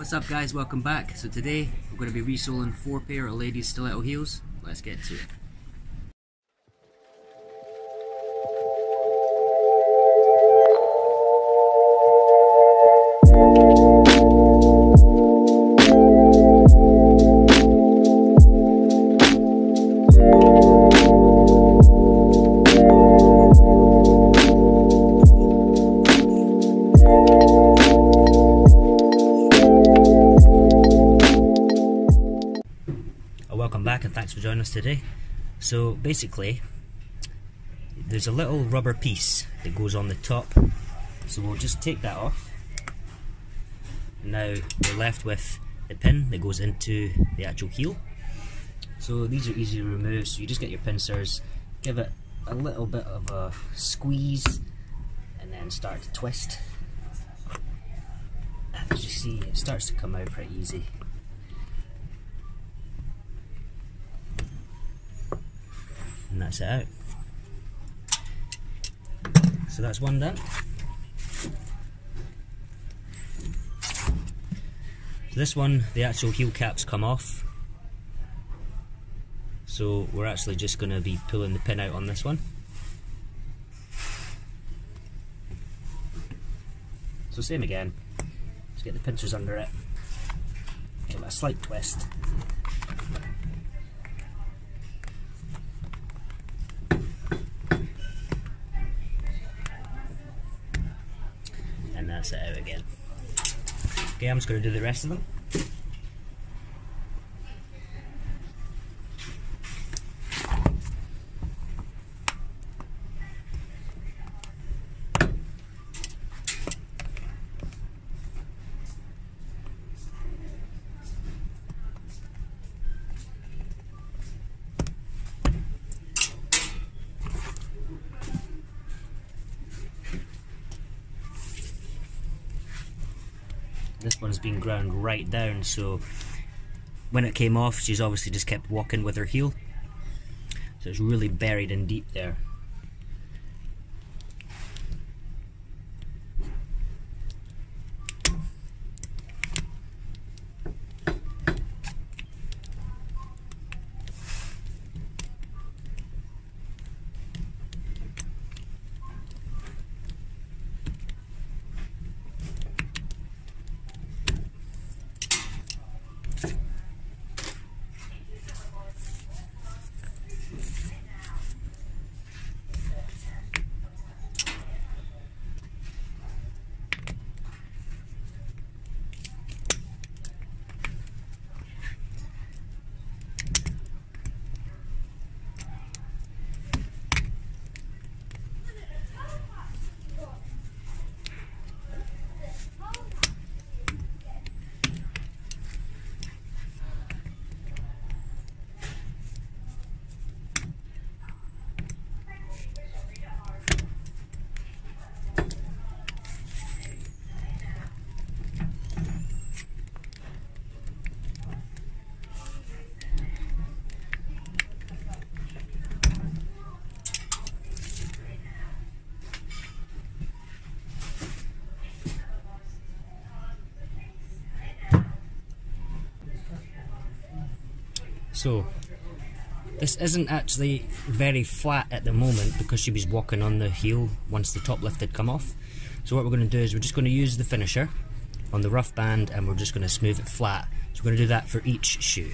What's up guys, welcome back. So today we're going to be resoling four pair of ladies stiletto heels. Let's get to it. welcome thanks for joining us today. So basically, there's a little rubber piece that goes on the top. So we'll just take that off. Now we're left with the pin that goes into the actual heel. So these are easy to remove, so you just get your pincers, give it a little bit of a squeeze, and then start to twist. As you see, it starts to come out pretty easy. That's it out. So that's one done. This one, the actual heel caps come off. So we're actually just going to be pulling the pin out on this one. So same again, just get the pincers under it, give it a slight twist. Okay, I'm just going to do the rest of them. This one's been ground right down so when it came off she's obviously just kept walking with her heel. So it's really buried in deep there So, this isn't actually very flat at the moment because she was walking on the heel once the top lift had come off. So what we're going to do is we're just going to use the finisher on the rough band and we're just going to smooth it flat. So we're going to do that for each shoe.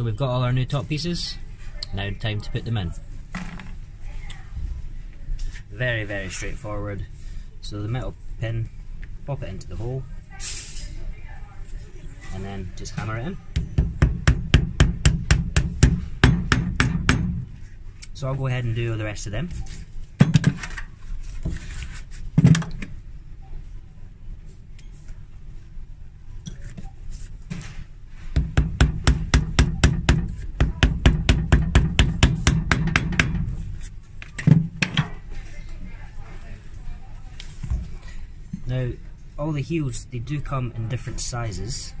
So we've got all our new top pieces. Now time to put them in. Very, very straightforward. So the metal pin, pop it into the hole, and then just hammer it in. So I'll go ahead and do the rest of them. Now, all the heels, they do come in different sizes.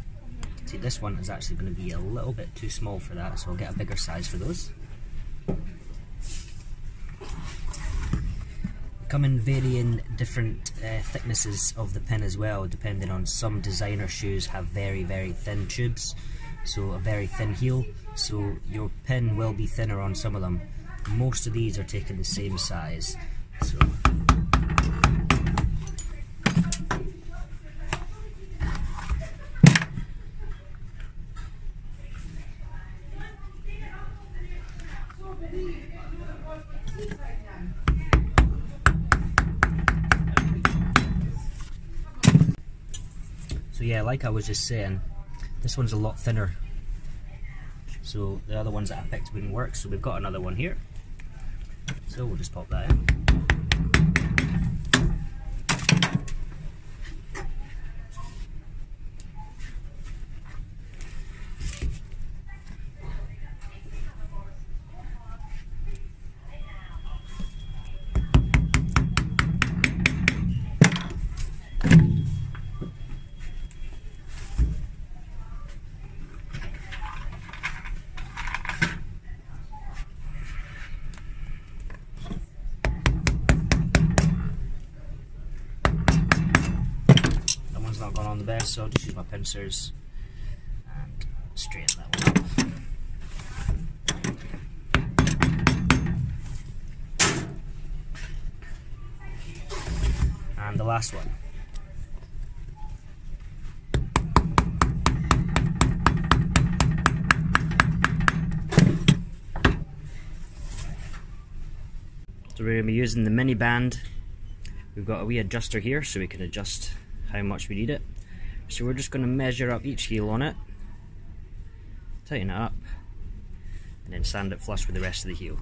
See, this one is actually going to be a little bit too small for that, so I'll get a bigger size for those. Come in varying different uh, thicknesses of the pin as well, depending on some designer shoes have very, very thin tubes, so a very thin heel, so your pin will be thinner on some of them. Most of these are taking the same size. So So yeah, like I was just saying, this one's a lot thinner. So the other ones that I picked wouldn't work, so we've got another one here. So we'll just pop that in. Not gone on the best, so I'll just use my pincers and straighten that one. And the last one. So we're going to be using the mini band. We've got a wee adjuster here so we can adjust how much we need it. So we're just going to measure up each heel on it, tighten it up, and then sand it flush with the rest of the heel.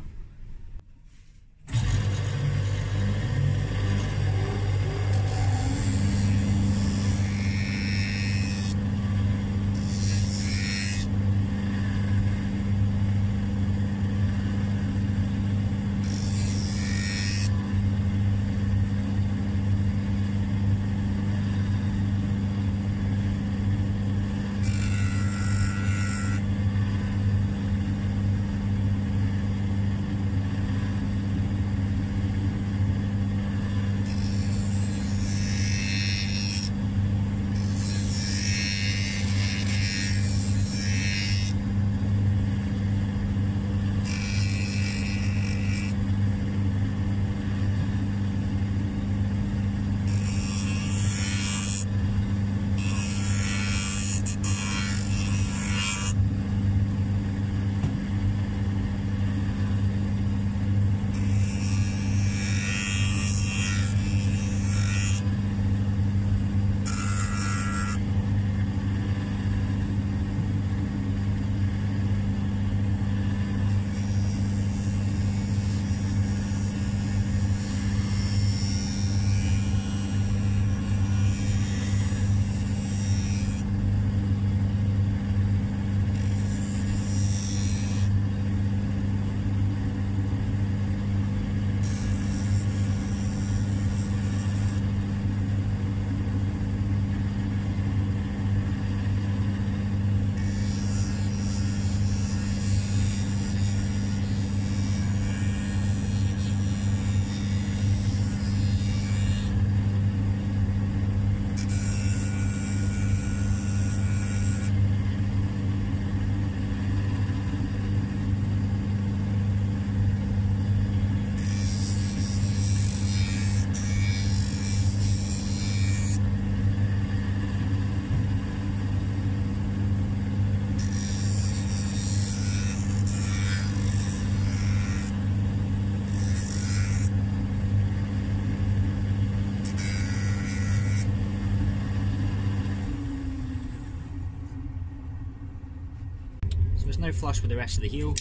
Now flush with the rest of the heel.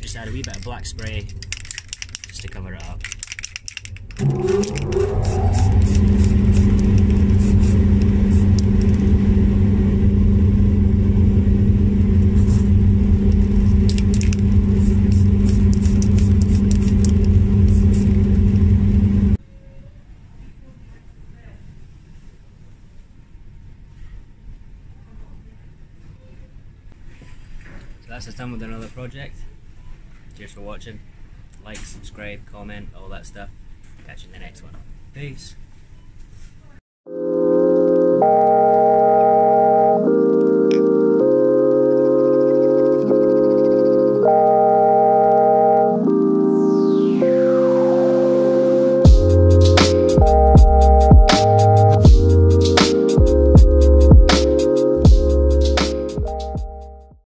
Just add a wee bit of black spray just to cover it up. So that's us done with another project. Cheers for watching. Like, subscribe, comment, all that stuff. Catch you in the next one. Peace.